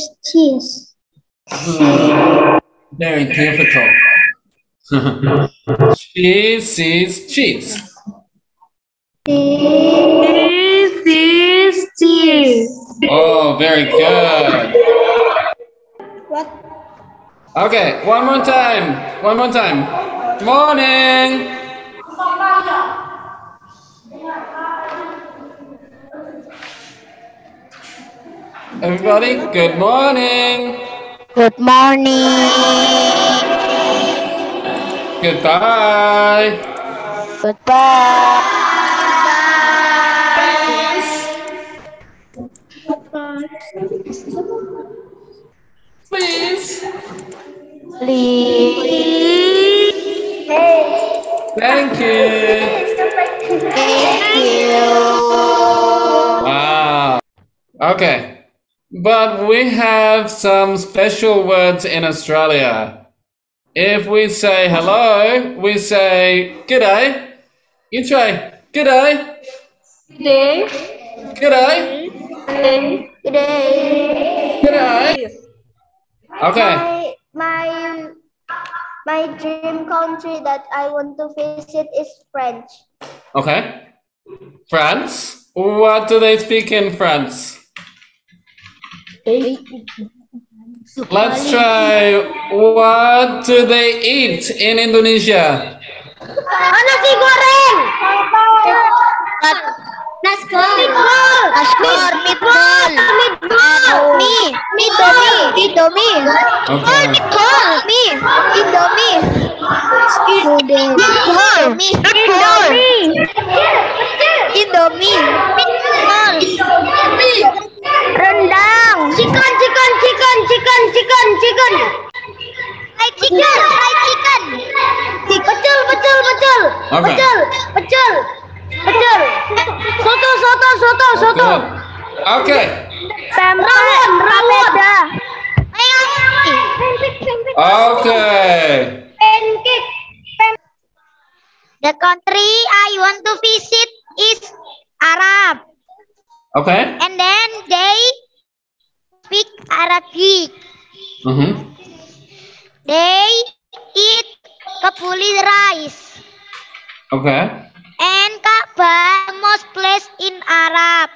is cheese. Very difficult. cheese is cheese. This is cheese. Oh, very good. What? Okay, one more time. One more time. Morning. Everybody, good morning. Good morning. Goodbye. Goodbye. Please. Please. Thank you. Thank you. Wow. Okay. But we have some special words in Australia. If we say hello, we say g'day. You try g'day. G'day. G'day. Today. G'day. Okay. My, my my dream country that I want to visit is French. Okay. France. What do they speak in France? Let's try. What do they eat in Indonesia? Nasi goreng. Naskor. Naskor. Meatball. Meatball. Mie. Indomie. Indomie. Okay. Meatball. Mie. Indomie. Meatball. Mie. Indomie. Indomie. Okay. Pecel, pecel. Pecel. Soto, soto, soto, soto. Good. Okay. Rawon, rawon. Okay. Pancake. The country I want to visit is Arab. Okay. And then they speak Arabic. Mm-hmm. They Okay. And Kaaba most place in Arab.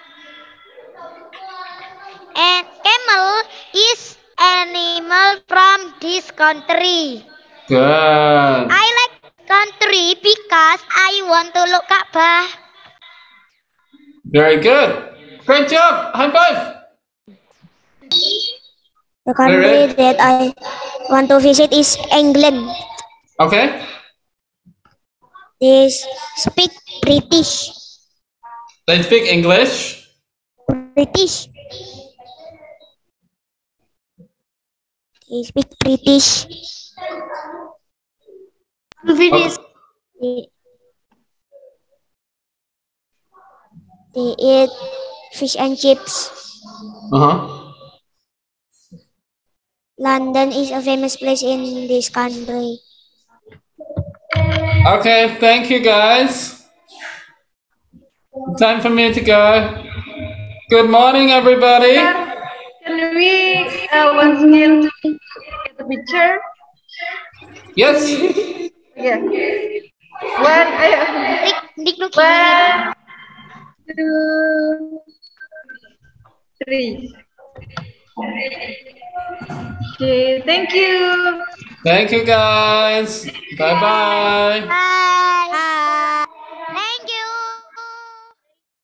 And camel is animal from this country. Good. I like country because I want to look Kaaba. Very good. Great job. High five. The country that I want to visit is England. Okay. They speak British. They speak English. British. They speak British. Okay. They, they eat fish and chips. Uh-huh. London is a famous place in this country. Okay, thank you guys. Time for me to go. Good morning, everybody. Can we uh, once again get the picture? Yes. Yeah. One, uh, Dik Nuki. one, two, three. Okay, thank you. Thank you guys. Bye-bye. Bye.